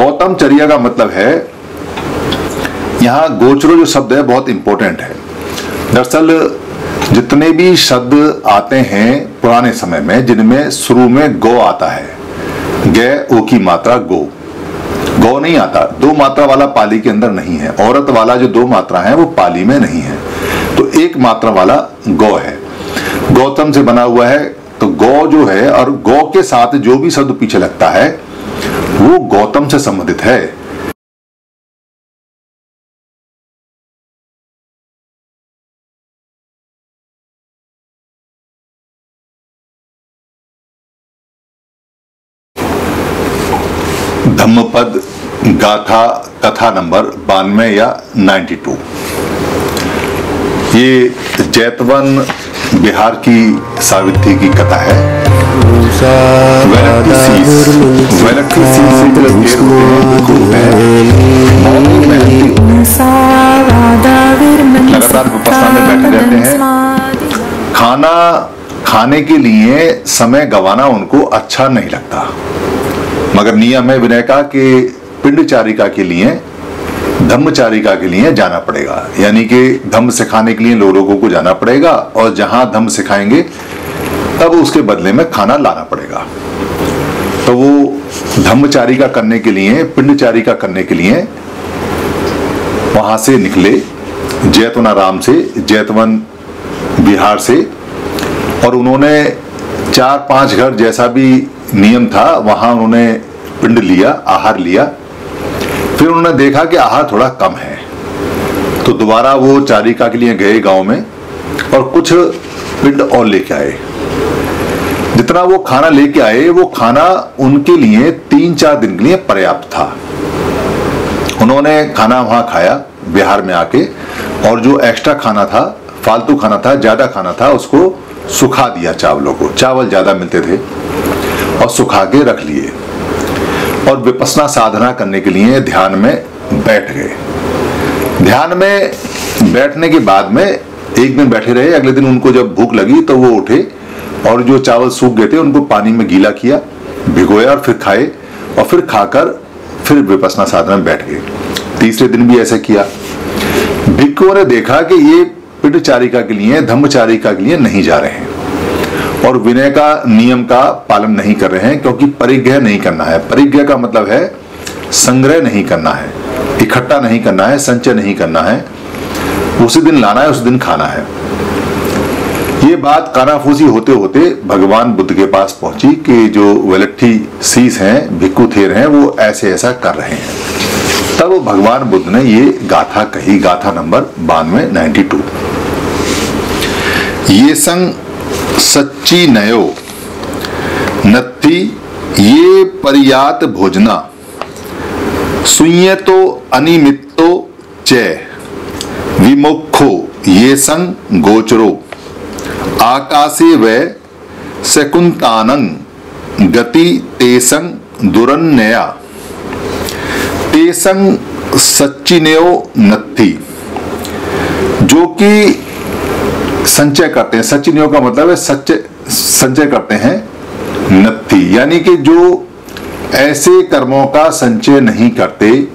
गौतम चर्या का मतलब है, यहाँ गोचरो जो शब्द है बहुत इंपॉर्टेंट है। दरअसल, जितने भी शब्द आते हैं पुराने समय में, जिनमें शुरू में गौ आता है, गे, ओ की मात्रा गो। गौ नहीं आता, दो मात्रा वाला पाली के अंदर नहीं है, औरत वाला जो दो मात्रा है, वो पाली में नहीं है। तो एक मात्रा वाला गौ है। गौतम से बना हुआ है तो गौ जो है, और गौ के साथ जो भी शब्द पीछे लगता है वो गौतम से संबंधित है। धम्मपद, गाथा, कथा नंबर बानवे या 92 ये जैतवन बिहार की सावित्री की कथा है। खाना खाने के लिए समय गवाना उनको अच्छा नहीं लगता। मगर नियम है विनय का कि पिंडचारिका के लिए, धम्मचारिका के लिए जाना पड़ेगा। यानी कि धम्म सिखाने के लिए लोगों को जाना पड़ेगा और जहाँ धम्म सिखाएँगे तब उसके बदले में खाना लाना पड़ेगा। तो वो धम्मचारिका करने के लिए पिंडचारिका करने के लिए वहाँ से निकले जैतवनाराम से, जैतवन बिहार से, और उन्होंने चार पाँच घर जैसा भी नियम था, वहाँ उन्होंने पिंड लिया, आहार लिया। फिर उन्होंने देखा कि आहार थोड़ा कम है। तो दोबारा वो चारिका के लिए गए गाँव में और कुछ पिंड और लेके आए। जितना वो खाना लेके आए, वो खाना उनके लिए तीन चार दिन के लिए पर्याप्त था। उन्होंने खाना वहाँ खाया, बिहार में आके, और जो एक्स्ट्रा खाना था, फालतू खाना था, ज़्यादा खाना था, उसको सुखा दिया चावलों को। चावल ज़्यादा मिलते थे, और सुखा के रख लिए। और विपसना साधना करने के लिए ध्यान में बैठ गए। ध्यान में बैठने के बाद में एक दिन बैठे रहे, अगले दिन उनको जब भूख लगी तो वो उठे और जो चावल सूख गए थे, उनको पानी में गीला किया, भिगोया और फिर खाए, और फिर खाकर फिर विपसना साधना में बैठ गए। तीसरे दिन भी ऐसा किया। भिक्खुओं ने देखा कि ये पिटचारिका के लिए, धम्मचारिका के लिए नहीं जा रहे हैं। और विनय का नियम का पालन नहीं कर रहे हैं, क्योंकि परिग्रह नहीं करना है। परिग्रह का मतलब है संग्रह नहीं करना है, इकट्ठा नहीं करना है, संचय नहीं करना है। उसी दिन लाना है, उस दिन खाना है। ये बात कानाफूसी होते होते भगवान बुद्ध के पास पहुँची कि जो वेलट्ठी सीस हैं, भिक्खु थेर हैं, वो ऐसे ऐसा कर रहे हैं। तब भगवान बुद्ध ने ये गाथा कही, गाथा नंबर बानवे नाइन्टी टू। ये संग सच्ची नयो नत्थी ये परियात भोजना सुय तो अनिमित्तो च विमुखो ये संग गोचरो। आकाशे व शकुंतानंग गति तेसंग दुरन्नया। तेसंग सच्चिनयो नत्थी। जो कि संचय करते हैं। सचिनियों का मतलब है सच्चे, संचय करते हैं नत्थी। यानी कि जो ऐसे कर्मों का संचय नहीं करते,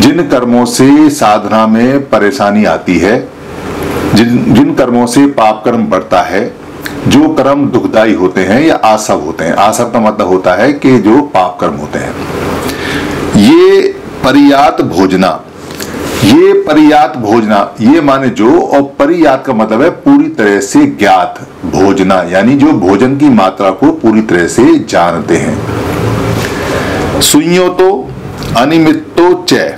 जिन कर्मों से साधना में परेशानी आती है जिन जिन कर्मों से पाप कर्म बढ़ता है, जो कर्म दुखदाई होते हैं या आसव होते हैं। आसव का मतलब होता है कि जो पाप कर्म होते हैं। ये परियात भोजना, ये परियात भोजना, ये माने जो, और परियात का मतलब है पूरी तरह से ज्ञात भोजना, यानी जो भोजन की मात्रा को पूरी तरह से जानते हैं। सुइयो तो अनिमित्तो च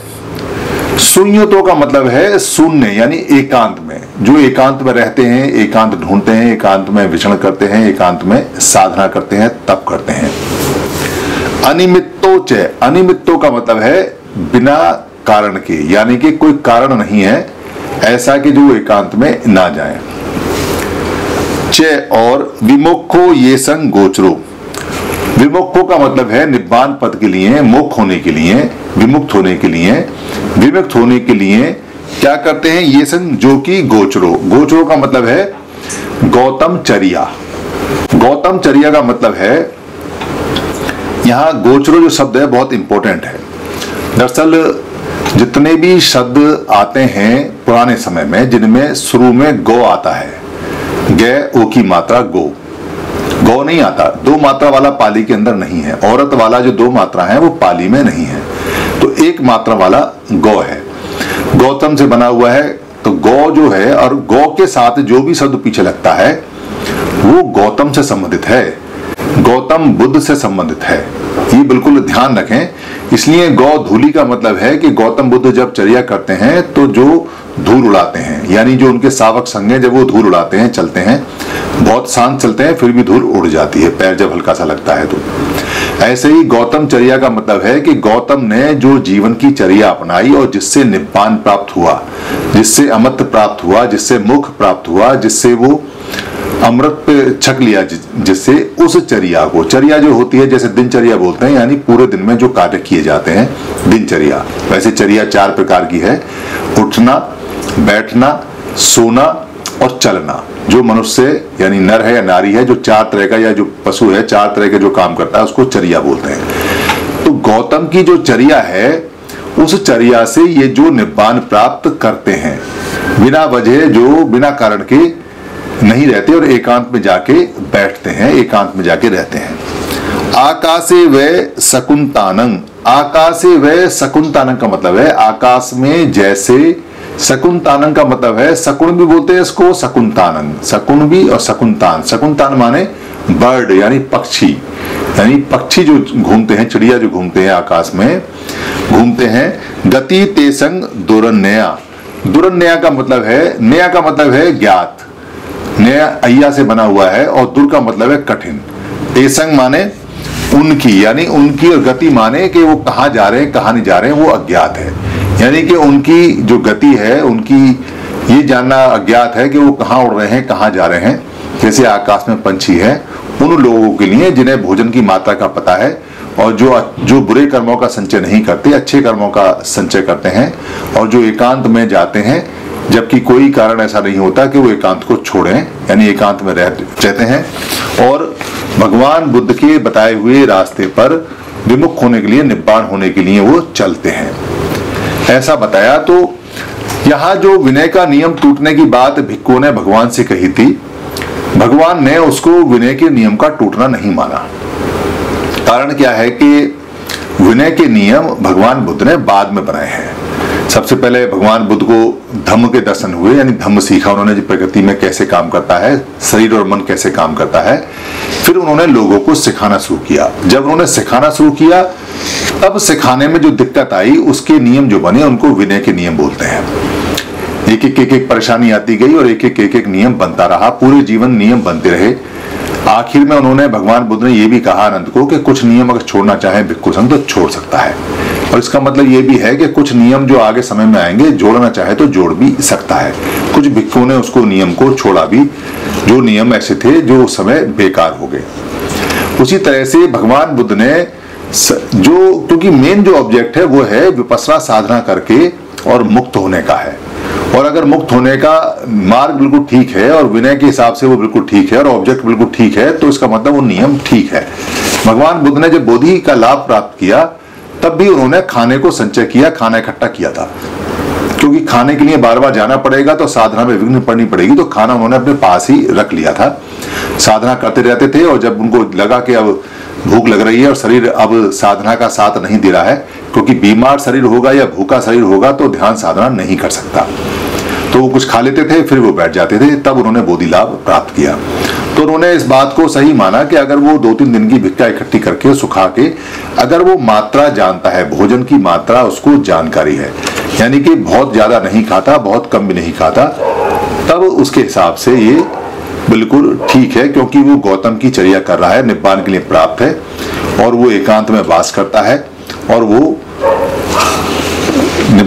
शून्यतो का मतलब है शून्य यानी एकांत में। जो एकांत में रहते हैं, एकांत ढूंढते हैं, एकांत में विचरण करते हैं, एकांत में साधना करते हैं, तप करते हैं। अनिमित्तो च, अनिमित्तो का मतलब है बिना कारण के, यानी कि कोई कारण नहीं है, ऐसा कि जो एकांत में ना जाए। च और विमुखो ये संग गोचरो। विमुखो का मतलब है निब्बान पद के लिए, मुख होने के लिए, विमुक्त होने के लिए, विमुक्त होने के लिए क्या करते हैं ये संग जो कि गोचरो। गोचरो का मतलब है गौतम चरिया। गौतम चरिया का मतलब है, यहाँ गोचरो जो शब्द है बहुत इंपॉर्टेंट है। दरअसल, जितने भी शब्द आते हैं पुराने समय में, जिनमें शुरू में गौ आता है, गे, ओ की मात्रा, गो। गौ नहीं आता। दो मात्रा वाला पाली के अंदर नहीं है। औरत वाला जो दो मात्रा है, वो पाली में नहीं है। तो एक मात्रा वाला गौ है। गौतम से बना हुआ है तो गौ जो है और गौ के साथ जो भी शब्द पीछे लगता है, वो गौतम से संबंधित है। गौतम बुद्ध से संबंधित है। ये बिल्कुल ध्यान रखें। इसलिए गौ धूली का मतलब है कि गौतम बुद्ध जब चर्या करते हैं तो जो धूल उड़ाते हैं, यानी जो उनके सावक संग जब वो धूल उड़ाते हैं, चलते हैं, बहुत शांत चलते हैं, फिर भी धूल उड़ जाती है, पैर जब हल्का सा लगता है तो। ऐसे ही गौतम चर्या का मतलब है कि गौतम ने जो जीवन की चर्या अपनाई और जिससे निपान प्राप्त हुआ, जिससे अमृत प्राप्त हुआ, जिससे मुख प्राप्त हुआ, जिससे वो अमृत पे छक लिया जिससे उस चर्या को, चर्या जो होती है, जैसे दिनचर्या बोलते हैं, यानी पूरे दिन में जो कार्य किए जाते हैं, दिनचर्या। वैसे चर्या चार प्रकार की है, उठना, बैठना, सोना और चलना। जो मनुष्य, यानी नर है या नारी है, जो चार तरह का या जो पशु है, चार तरह के जो काम करता है, उसको चरिया बोलते हैं। तो गौतम की जो चरिया है, उस चरिया से ये जो निब्बान प्राप्त करते हैं, बिना वजह, जो बिना कारण के नहीं रहते और एकांत में जाके बैठते हैं, एकांत में जाके रहते हैं। आकाशे व शकुंतानंग। आकाशे व शकुंतानंग का मतलब है, आकाश में जैसे शकुंतानंग का मतलब है, शकुन भी बोलते हैं इसको शकुंतानंग शकुन भी और शकुंतान। शकुंतान माने बर्ड, यानी पक्षी। यानी पक्षी जो घूमते हैं, चिड़िया जो घूमते हैं आकाश में, घूमते हैं, गति तेसंग दुरन्या दुरन्या का मतलब है, नया का मतलब है ज्ञात। नया अय्या से बना हुआ है और दुर का मतलब है कठिन। तेसंग माने उनकी यानी उनकी और गति माने कि वो कहा जा रहे हैं कहा नहीं जा रहे हैं वो अज्ञात है। यानी कि उनकी जो गति है उनकी ये जानना अज्ञात है कि वो कहाँ उड़ रहे हैं कहाँ जा रहे हैं। जैसे आकाश में पंछी है उन लोगों के लिए जिन्हें भोजन की मात्रा का पता है और जो जो बुरे कर्मों का संचय नहीं करते अच्छे कर्मों का संचय करते हैं और जो एकांत में जाते हैं जबकि कोई कारण ऐसा नहीं होता कि वो एकांत को छोड़ें यानी एकांत में रह, रहते हैं। और भगवान बुद्ध के बताए हुए रास्ते पर विमुख होने के लिए, निब्बाण होने के लिए वो चलते हैं। ऐसा बताया तो यहाँ जो विनय का नियम टूटने की बात भिक्को ने भगवान से कही थी, भगवान ने उसको विनय के नियम का टूटना नहीं माना। कारण क्या है कि विनय के नियम भगवान बुद्ध ने बाद में बनाए हैं। सबसे पहले भगवान बुद्ध को धम्म के दर्शन हुए, यानी धम्म सीखा उन्होंने प्रकृति में कैसे काम करता है, शरीर और मन कैसे काम करता है। फिर उन्होंने लोगों को सिखाना शुरू किया। जब उन्होंने सिखाना शुरू किया तब सिखाने में जो दिक्कत आई, उसके नियम जो बने, उनको विनय के नियम बोलते हैं। एक एक एक एक परेशानी आती गई और एक एक एक एक नियम बनता रहा। पूरे जीवन नियम बनते रहे। आखिर में उन्होंने, भगवान बुद्ध ने यह भी कहा आनंद को कि कुछ नियम अगर छोड़ना चाहे भिक्खु संघ तो छोड़ सकता है। और इसका मतलब ये भी है कि कुछ नियम जो आगे समय में आएँगे, जोड़ना चाहे तो जोड़ भी सकता है। कुछ भिक्खुओं ने उसको नियम को छोड़ा भी, जो नियम ऐसे थे जो उस समय बेकार हो गए। उसी तरह से भगवान बुद्ध ने जो, क्योंकि मेन जो ऑब्जेक्ट है वो है विपसना साधना करके और मुक्त होने का है। और अगर मुक्त होने का मार्ग बिल्कुल ठीक है और विनय के हिसाब से वो बिल्कुल ठीक है और ऑब्जेक्ट बिल्कुल ठीक है तो इसका मतलब वो नियम ठीक है। भगवान बुद्ध ने जब बोधि का लाभ प्राप्त किया तब भी उन्होंने खाने को संचय किया, खाना इकट्ठा किया था। क्योंकि खाने के लिए बार बार जाना पड़ेगा तो साधना में विघ्न पड़नी पड़ेगी तो खाना उन्होंने अपने पास ही रख लिया था। साधना करते रहते थे और जब उनको लगा कि अब भूख लग रही है और शरीर अब साधना का साथ नहीं दे रहा है, क्योंकि बीमार शरीर होगा या भूखा शरीर होगा तो ध्यान साधना नहीं कर सकता। तो वो कुछ खा लेते थे, फिर वो बैठ जाते थे, तब उन्होंने बोधि लाभ प्राप्त किया। तो उन्होंने इस बात को सही माना कि अगर वो दो तीन दिन की भिक्का इकट्ठी करके सुखा के, अगर वो मात्रा जानता है, भोजन की मात्रा, उसको जानकारी है, यानी कि बहुत ज़्यादा नहीं खाता, बहुत कम भी नहीं खाता, तब उसके हिसाब से ये बिल्कुल ठीक है, क्योंकि वो गौतम की चर्या कर रहा है, निब्बान के लिए प्राप्त है, और वो एकांत में वास करता है, और वो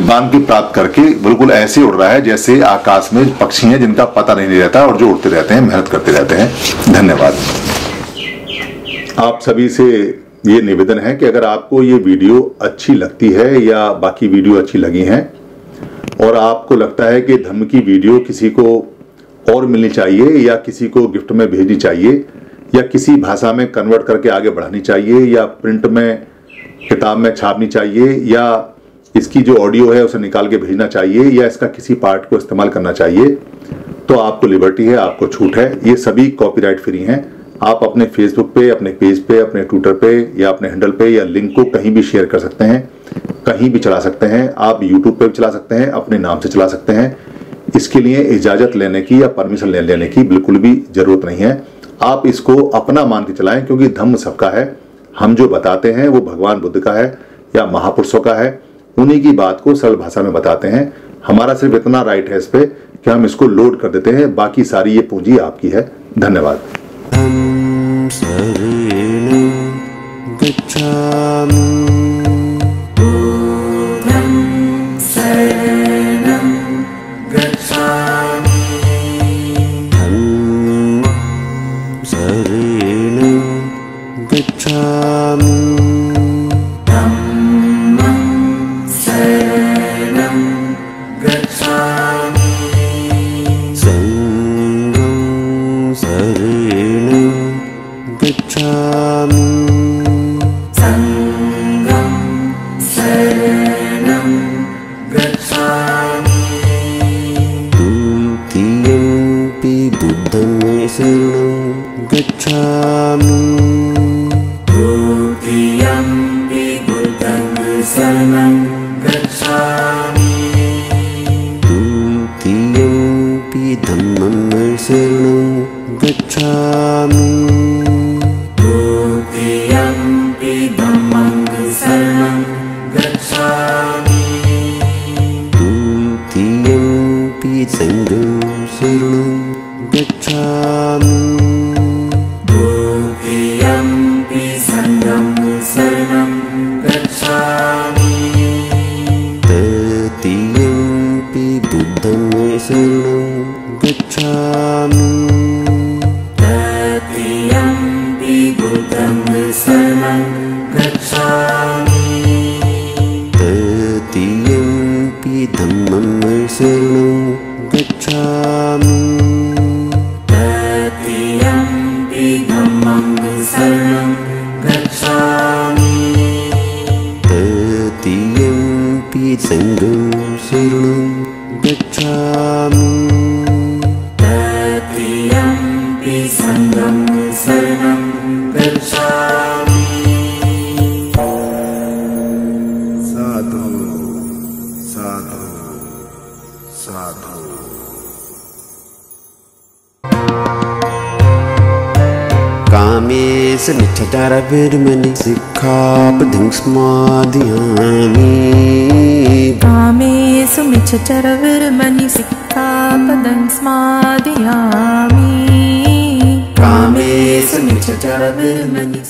निब्बान की प्राप्त करके बिल्कुल ऐसे उड़ रहा है जैसे आकाश में पक्षी हैं जिनका पता नहीं रहता और जो उड़ते रहते हैं, मेहनत करते रहते हैं। धन्यवाद। आप सभी से ये निवेदन है कि अगर आपको ये वीडियो अच्छी लगती है या बाकी वीडियो अच्छी लगी हैं और आपको लगता है कि धर्म की वीडियो किसी को और मिलनी चाहिए या किसी को गिफ्ट में भेजनी चाहिए या किसी भाषा में कन्वर्ट करके आगे बढ़ानी चाहिए या प्रिंट में, किताब में छापनी चाहिए या इसकी जो ऑडियो है उसे निकाल के भेजना चाहिए या इसका किसी पार्ट को इस्तेमाल करना चाहिए तो आपको लिबर्टी है, आपको छूट है। ये सभी कॉपीराइट फ्री हैं। आप अपने फेसबुक पे, अपने पेज पे, अपने ट्विटर पे या अपने हैंडल पे या लिंक को कहीं भी शेयर कर सकते हैं, कहीं भी चला सकते हैं। आप यूट्यूब पे भी चला सकते हैं, अपने नाम से चला सकते हैं। इसके लिए इजाज़त लेने की या परमिशन लेने की बिल्कुल भी ज़रूरत नहीं है। आप इसको अपना मान के चलाएँ, क्योंकि धम्म सबका है। हम जो बताते हैं वो भगवान बुद्ध का है या महापुरुषों का है। उन्हीं की बात को सरल भाषा में बताते हैं। हमारा सिर्फ़ इतना राइट है इस पे कि हम इसको लोड कर देते हैं। बाकी सारी ये पूंजी आपकी है। धन्यवाद। गच्छामि। गच्छामि। गच्छा तीतुं मैसृणु गुच्छामि। ते गुद्धं मेनु गच्छामि तीय गच्छामि। मङ्गच्छामि धम्मं गमनु सङ्गं शरणं गच्छामि तदीयम्पि सङ्गं शरणं गच्छामि साधु साधु साधु దేశ నిచ్చటార వేరుమని సిక్ఖాపదిం స్మాదియామి కామేసు మిచ్చటర విరుమని సిక్ఖాపదం స్మాదియామి కామేసు మిచ్చటర విరుమని